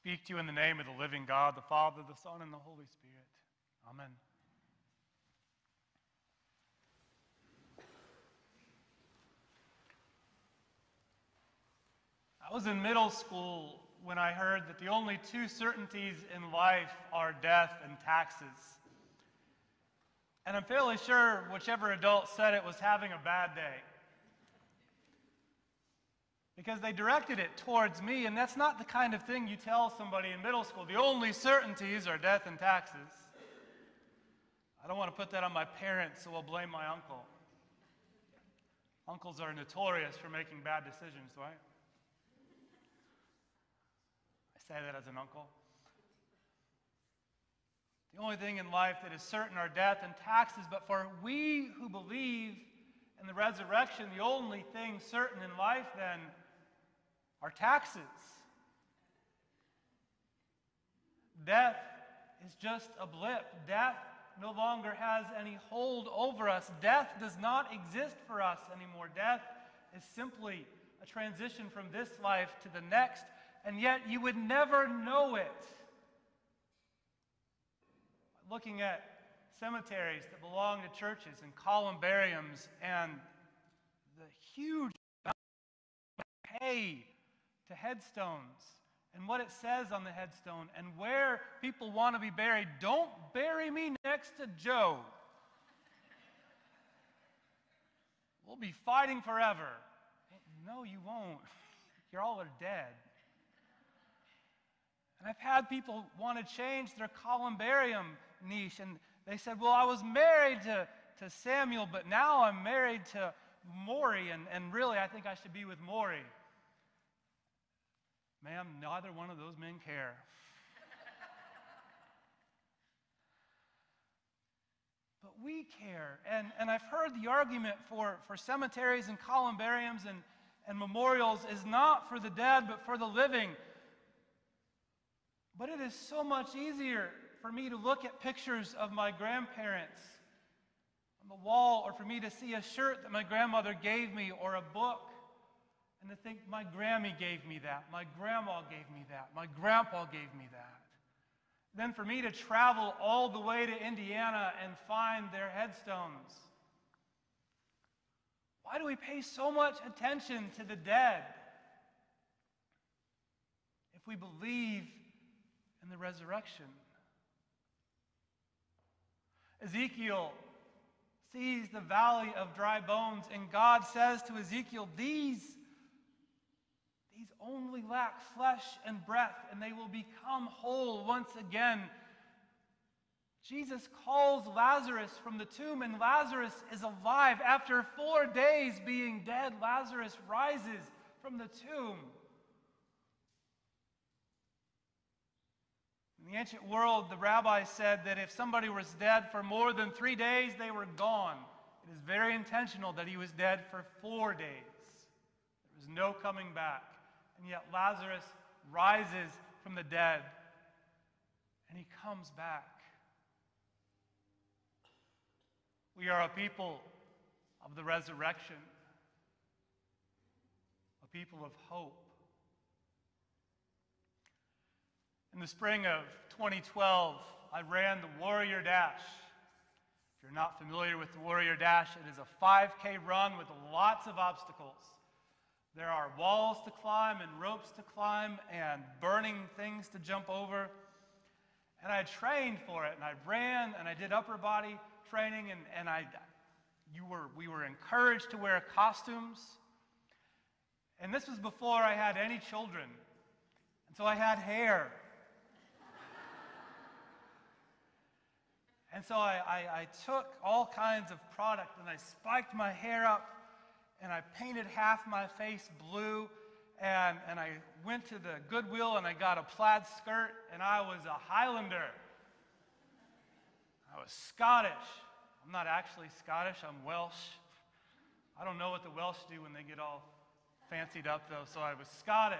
speak to you in the name of the living God, the Father, the Son, and the Holy Spirit. Amen. I was in middle school when I heard that the only two certainties in life are death and taxes. And I'm fairly sure whichever adult said it was having a bad day. Because they directed it towards me, and that's not the kind of thing you tell somebody in middle school. The only certainties are death and taxes. I don't want to put that on my parents, so I'll blame my uncle. Uncles are notorious for making bad decisions, right? I say that as an uncle. The only thing in life that is certain are death and taxes, but for we who believe in the resurrection, the only thing certain in life then are taxes. Death is just a blip. Death no longer has any hold over us. Death does not exist for us anymore. Death is simply a transition from this life to the next and yet you would never know it. Looking at cemeteries that belong to churches and columbariums and the huge pay to headstones and what it says on the headstone and where people want to be buried. Don't bury me next to Joe. We'll be fighting forever. No, you won't. You're all are dead. And I've had people want to change their columbarium niche, and they said, Well, I was married to, to Samuel, but now I'm married to Maury, and, and really I think I should be with Maury. Ma'am, neither one of those men care. but we care. And, and I've heard the argument for, for cemeteries and columbariums and, and memorials is not for the dead, but for the living. But it is so much easier for me to look at pictures of my grandparents on the wall or for me to see a shirt that my grandmother gave me or a book and to think my Grammy gave me that, my grandma gave me that, my grandpa gave me that. Then for me to travel all the way to Indiana and find their headstones. Why do we pay so much attention to the dead? If we believe in the resurrection. Ezekiel sees the valley of dry bones, and God says to Ezekiel, These, only lack flesh and breath, and they will become whole once again. Jesus calls Lazarus from the tomb, and Lazarus is alive. After four days being dead, Lazarus rises from the tomb. In the ancient world, the rabbis said that if somebody was dead for more than three days, they were gone. It is very intentional that he was dead for four days. There was no coming back. And yet Lazarus rises from the dead and he comes back. We are a people of the resurrection, a people of hope. In the spring of 2012, I ran the Warrior Dash. If you're not familiar with the Warrior Dash, it is a 5K run with lots of obstacles. There are walls to climb and ropes to climb and burning things to jump over. And I trained for it, and I ran, and I did upper body training, and, and I, you were, we were encouraged to wear costumes. And this was before I had any children. And so I had hair. And so I, I, I, took all kinds of product and I spiked my hair up and I painted half my face blue and, and I went to the Goodwill and I got a plaid skirt and I was a Highlander. I was Scottish. I'm not actually Scottish, I'm Welsh. I don't know what the Welsh do when they get all fancied up though, so I was Scottish.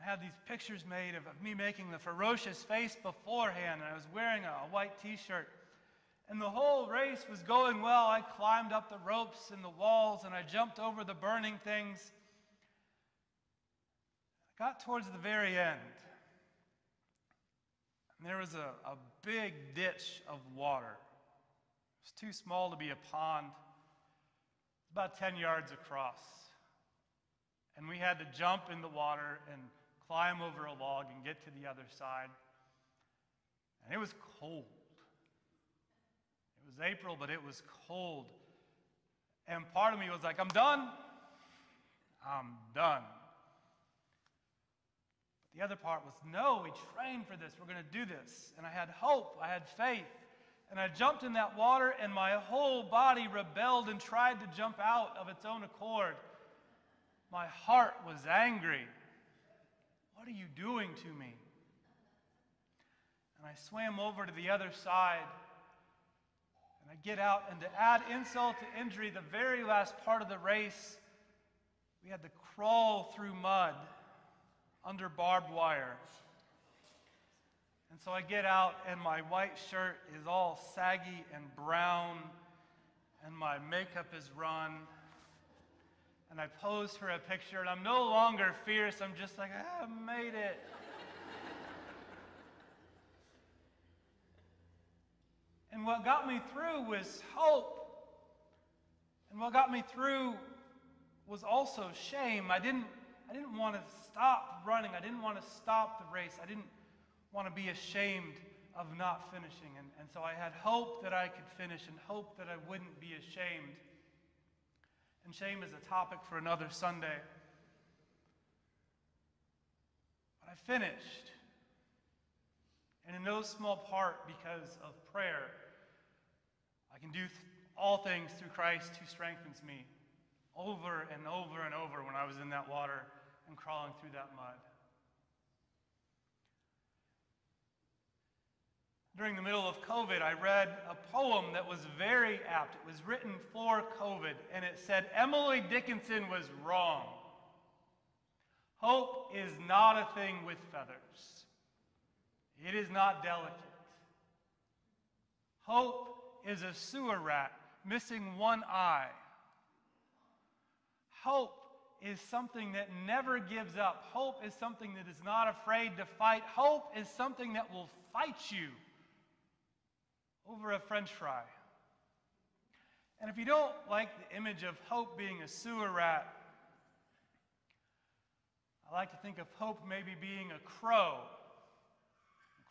I had these pictures made of, me making the ferocious face beforehand, and I was wearing a, a white t shirt. And the whole race was going well. I climbed up the ropes and the walls, and I jumped over the burning things. I got towards the very end, and there was a, a big ditch of water. It was too small to be a pond, about 10 yards across. And we had to jump in the water and climb over a log and get to the other side. And it was cold. It was April, but it was cold. And part of me was like, I'm done. I'm done. But the other part was, no, we trained for this. We're going to do this. And I had hope. I had faith. And I jumped in that water, and my whole body rebelled and tried to jump out of its own accord. My heart was angry. What are you doing to me? And I swam over to the other side. And I get out, and to add insult to injury, the very last part of the race, we had to crawl through mud under barbed wire. And so I get out, and my white shirt is all saggy and brown, and my makeup is run and I pose for a picture, and I'm no longer fierce. I'm just like, ah, I made it. And what got me through was hope. And what got me through was also shame. I didn't, I didn't want to stop running. I didn't want to stop the race. I didn't want to be ashamed of not finishing. And, and so I had hope that I could finish and hope that I wouldn't be ashamed. And shame is a topic for another Sunday. But I finished. And in no small part because of prayer, I can do th- all things through Christ who strengthens me over and over and over when I was in that water and crawling through that mud. during the middle of COVID, I read a poem that was very apt. It was written for COVID, and it said, Emily Dickinson was wrong. Hope is not a thing with feathers, it is not delicate. Hope is a sewer rat missing one eye. Hope is something that never gives up. Hope is something that is not afraid to fight. Hope is something that will fight you over a french fry. And if you don't like the image of hope being a sewer rat, I like to think of hope maybe being a crow.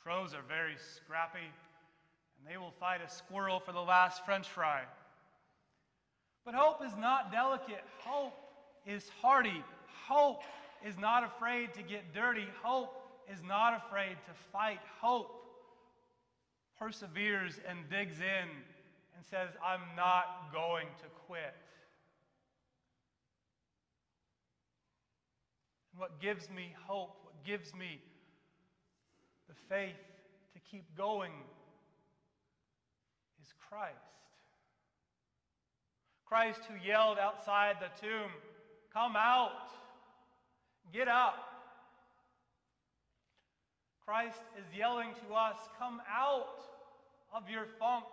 Crows are very scrappy, and they will fight a squirrel for the last french fry. But hope is not delicate. Hope is hardy. Hope is not afraid to get dirty. Hope is not afraid to fight. Hope perseveres and digs in and says, I'm not going to quit. And what gives me hope, what gives me the faith to keep going is Christ. Christ who yelled outside the tomb, Come out, get up. Christ is yelling to us, Come out of your funk,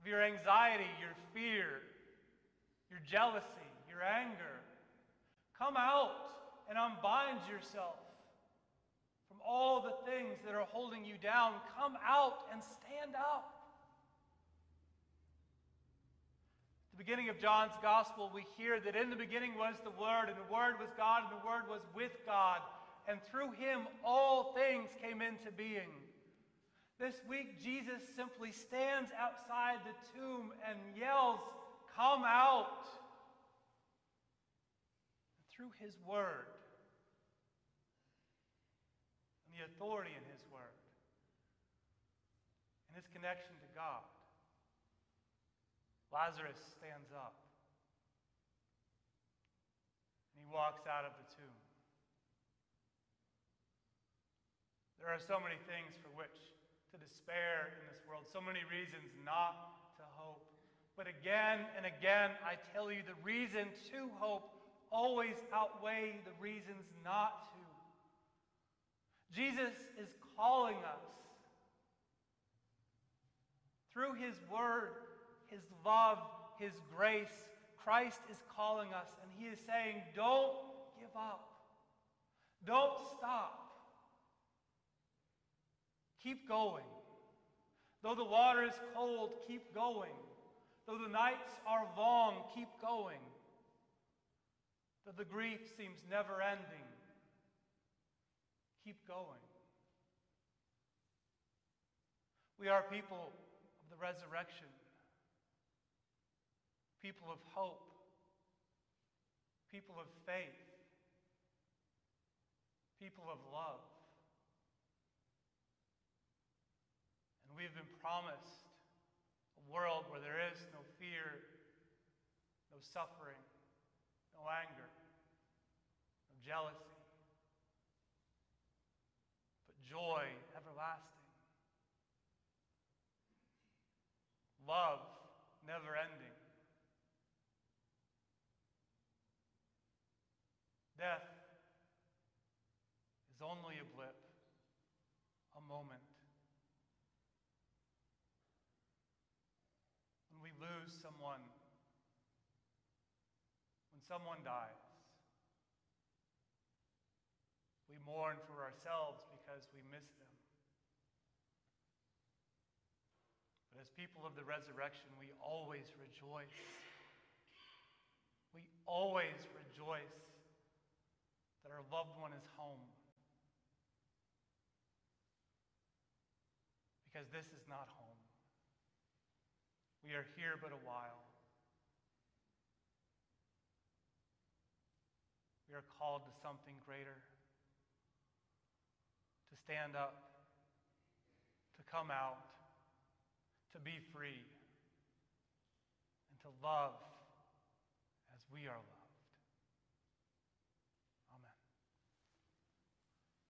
of your anxiety, your fear, your jealousy, your anger. Come out and unbind yourself from all the things that are holding you down. Come out and stand up. At the beginning of John's gospel, we hear that in the beginning was the Word, and the Word was God, and the Word was with God, and through him all things came into being. This week, Jesus simply stands outside the tomb and yells, Come out! And through his word the authority in his word and his connection to God, Lazarus stands up and he walks out of the tomb. There are so many things for which to despair in this world, so many reasons not to hope. But again and again, I tell you, the reason to hope always outweigh the reasons not to. Jesus is calling us through his word, his love, his grace. Christ is calling us, and he is saying, Don't give up. Don't stop. Keep going. Though the water is cold, keep going. Though the nights are long, keep going. Though the grief seems never ending, keep going. We are people of the resurrection, people of hope, people of faith, people of love. And we have been promised a world where there is no fear, no suffering, no anger, no jealousy, but joy everlasting. Love never ending. Death is only a blip, a moment. When we lose someone, when someone dies, we mourn for ourselves because we miss them. But as people of the resurrection, we always rejoice. We always rejoice that our loved one is home. Because this is not home. We are here but a while. We are called to something greater to stand up, to come out, to be free, and to love as we are loved.